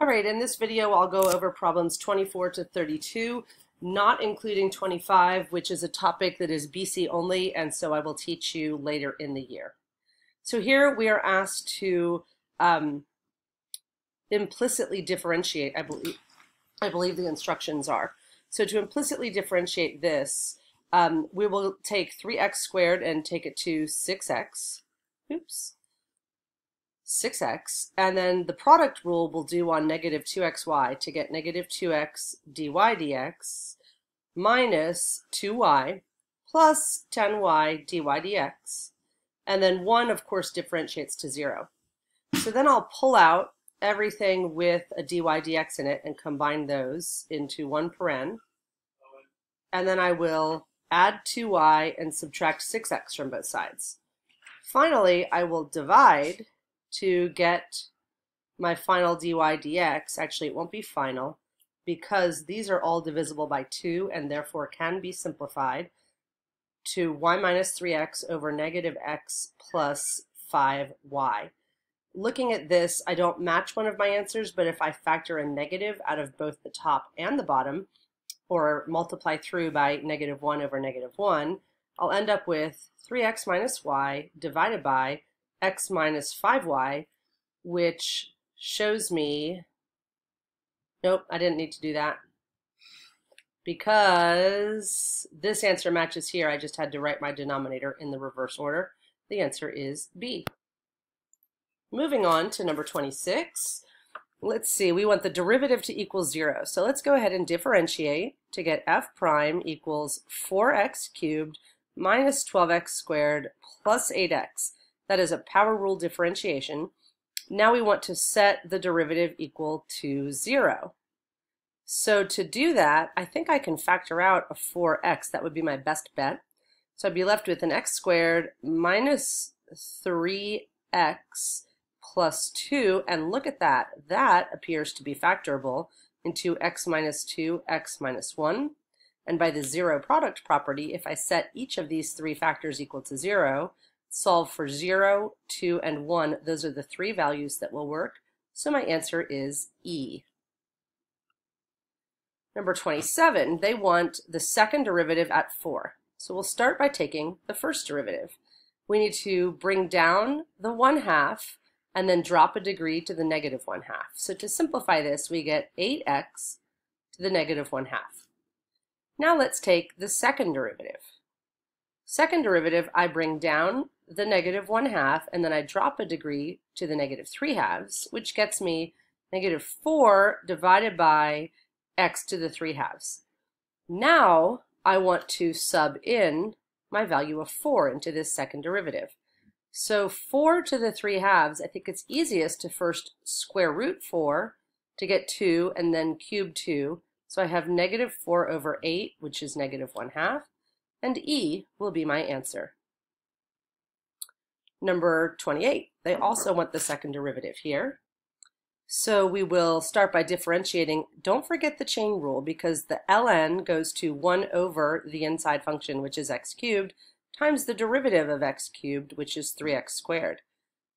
All right, in this video, I'll go over problems 24 to 32, not including 25, which is a topic that is BC only, and so I will teach you later in the year. So here we are asked to um, implicitly differentiate, I believe, I believe the instructions are. So to implicitly differentiate this, um, we will take 3x squared and take it to 6x. Oops. 6x, and then the product rule will do on negative 2xy to get negative 2x dy dx minus 2y plus 10y dy dx. And then 1, of course, differentiates to 0. So then I'll pull out everything with a dy dx in it and combine those into one paren. And then I will add 2y and subtract 6x from both sides. Finally, I will divide to get my final dy dx, actually it won't be final, because these are all divisible by 2 and therefore can be simplified to y minus 3x over negative x plus 5y. Looking at this, I don't match one of my answers, but if I factor a negative out of both the top and the bottom, or multiply through by negative 1 over negative 1, I'll end up with 3x minus y divided by x minus 5y, which shows me, nope, I didn't need to do that. Because this answer matches here, I just had to write my denominator in the reverse order. The answer is B. Moving on to number 26. Let's see, we want the derivative to equal 0. So let's go ahead and differentiate to get f prime equals 4x cubed minus 12x squared plus 8x. That is a power rule differentiation. Now we want to set the derivative equal to 0. So to do that, I think I can factor out a 4x. That would be my best bet. So I'd be left with an x squared minus 3x plus 2. And look at that. That appears to be factorable into x minus 2, x minus 1. And by the zero product property, if I set each of these three factors equal to 0, solve for 0, 2, and 1. Those are the three values that will work. So my answer is E. Number 27, they want the second derivative at 4. So we'll start by taking the first derivative. We need to bring down the 1 half and then drop a degree to the negative 1 half. So to simplify this, we get 8x to the negative 1 half. Now let's take the second derivative. Second derivative, I bring down the negative 1 half, and then I drop a degree to the negative 3 halves, which gets me negative 4 divided by x to the 3 halves. Now I want to sub in my value of 4 into this second derivative. So 4 to the 3 halves, I think it's easiest to first square root 4 to get 2 and then cube 2. So I have negative 4 over 8, which is negative 1 half, and E will be my answer. Number 28, they also want the second derivative here. So we will start by differentiating. Don't forget the chain rule because the ln goes to 1 over the inside function, which is x cubed, times the derivative of x cubed, which is 3x squared.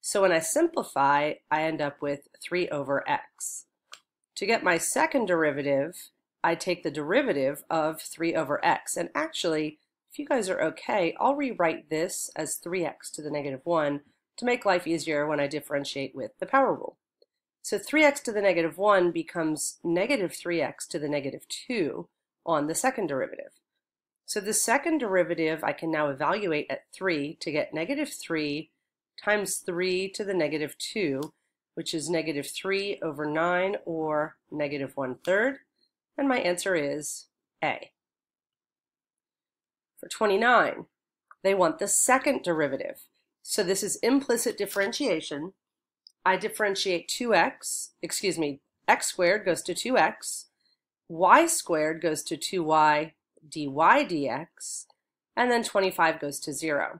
So when I simplify, I end up with 3 over x. To get my second derivative, I take the derivative of 3 over x. And actually, if you guys are okay, I'll rewrite this as 3x to the negative 1 to make life easier when I differentiate with the power rule. So 3x to the negative 1 becomes negative 3x to the negative 2 on the second derivative. So the second derivative I can now evaluate at 3 to get negative 3 times 3 to the negative 2, which is negative 3 over 9 or negative 1 third. And my answer is A. For 29, they want the second derivative. So this is implicit differentiation. I differentiate 2x, excuse me, x squared goes to 2x, y squared goes to 2y dy dx, and then 25 goes to 0.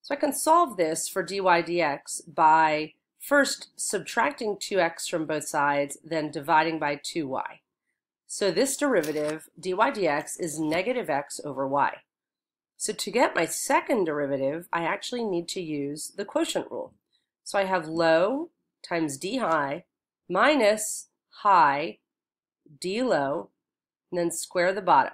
So I can solve this for dy dx by first subtracting 2x from both sides, then dividing by 2y. So this derivative, dy dx, is negative x over y. So to get my second derivative, I actually need to use the quotient rule. So I have low times d high minus high, d low, and then square the bottom.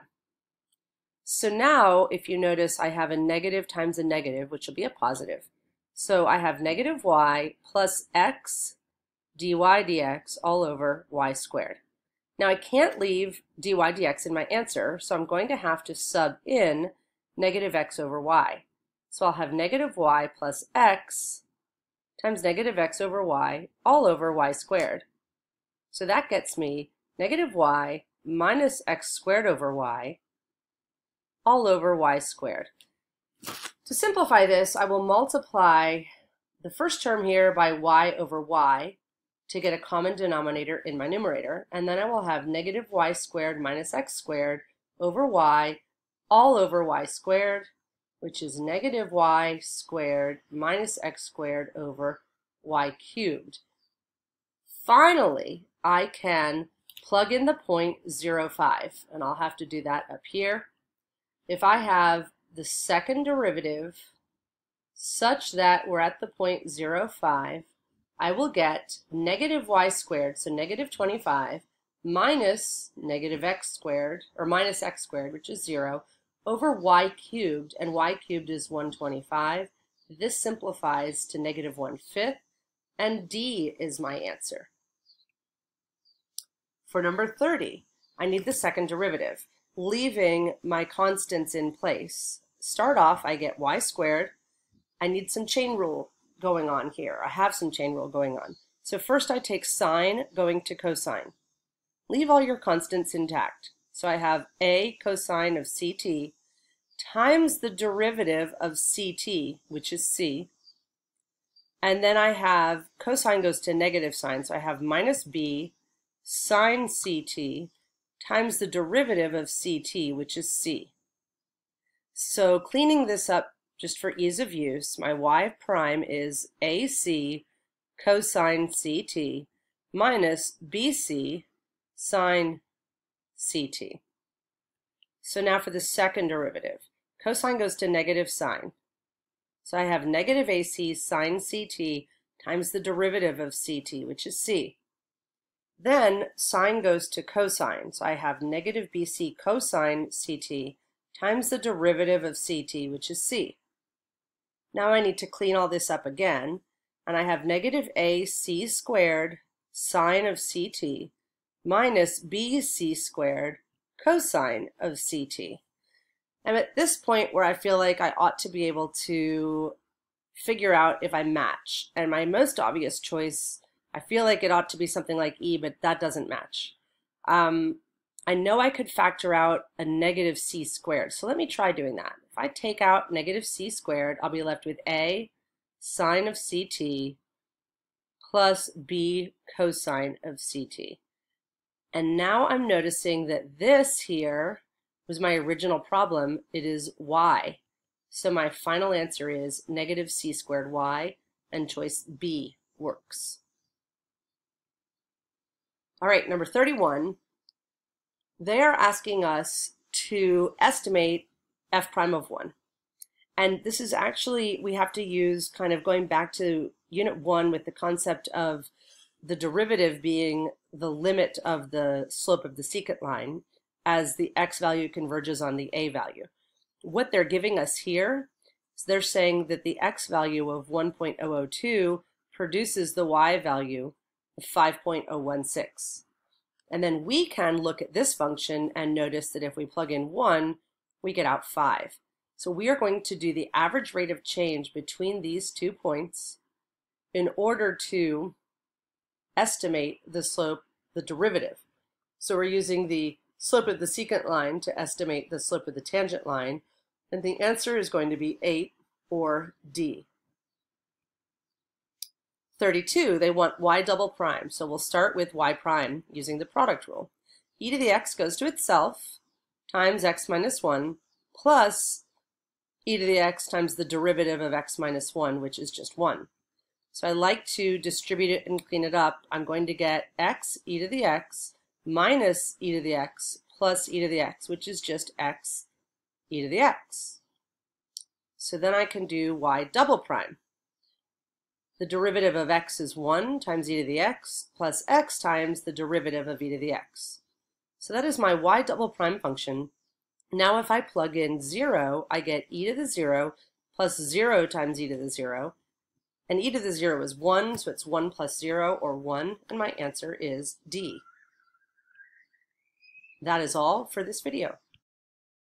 So now, if you notice, I have a negative times a negative, which will be a positive. So I have negative y plus x dy dx all over y squared. Now I can't leave dy dx in my answer, so I'm going to have to sub in negative x over y. So I'll have negative y plus x times negative x over y all over y squared. So that gets me negative y minus x squared over y all over y squared. To simplify this, I will multiply the first term here by y over y to get a common denominator in my numerator, and then I will have negative y squared minus x squared over y all over y squared, which is negative y squared minus x squared over y cubed. Finally, I can plug in the point 0, 05, and I'll have to do that up here. If I have the second derivative such that we're at the point 0, 05, I will get negative y squared, so negative 25, minus negative x squared, or minus x squared, which is 0, over y cubed, and y cubed is 125. This simplifies to negative 1 fifth, and D is my answer. For number 30, I need the second derivative, leaving my constants in place. Start off, I get y squared. I need some chain rule going on here. I have some chain rule going on. So first I take sine going to cosine. Leave all your constants intact. So I have a cosine of ct times the derivative of ct, which is c. And then I have cosine goes to negative sine, so I have minus b sine ct times the derivative of ct, which is c. So cleaning this up just for ease of use, my y prime is AC cosine CT minus BC sine CT. So now for the second derivative. Cosine goes to negative sine. So I have negative AC sine CT times the derivative of CT, which is C. Then sine goes to cosine. So I have negative BC cosine CT times the derivative of CT, which is C. Now I need to clean all this up again, and I have negative AC squared sine of CT minus BC squared cosine of CT. I'm at this point where I feel like I ought to be able to figure out if I match. And my most obvious choice, I feel like it ought to be something like E, but that doesn't match. Um, I know I could factor out a negative c squared. So let me try doing that. If I take out negative c squared, I'll be left with a sine of ct plus b cosine of ct. And now I'm noticing that this here was my original problem. It is y. So my final answer is negative c squared y, and choice B works. All right, number 31. They are asking us to estimate f prime of 1. And this is actually, we have to use kind of going back to unit 1 with the concept of the derivative being the limit of the slope of the secant line as the x value converges on the a value. What they're giving us here is they're saying that the x value of 1.002 produces the y value of 5.016. And then we can look at this function and notice that if we plug in 1, we get out 5. So we are going to do the average rate of change between these two points in order to estimate the slope, the derivative. So we're using the slope of the secant line to estimate the slope of the tangent line, and the answer is going to be 8 or D. 32, they want y double prime, so we'll start with y prime using the product rule. e to the x goes to itself, times x minus 1 plus e to the x times the derivative of x minus 1, which is just 1. So I like to distribute it and clean it up. I'm going to get x e to the x minus e to the x plus e to the x, which is just x e to the x. So then I can do y double prime. the derivative of x is 1 times e to the x plus x times the derivative of e to the x. So that is my y double prime function. Now if I plug in 0, I get e to the 0 plus 0 times e to the 0. And e to the 0 is 1, so it's 1 plus 0, or 1, and my answer is D. That is all for this video.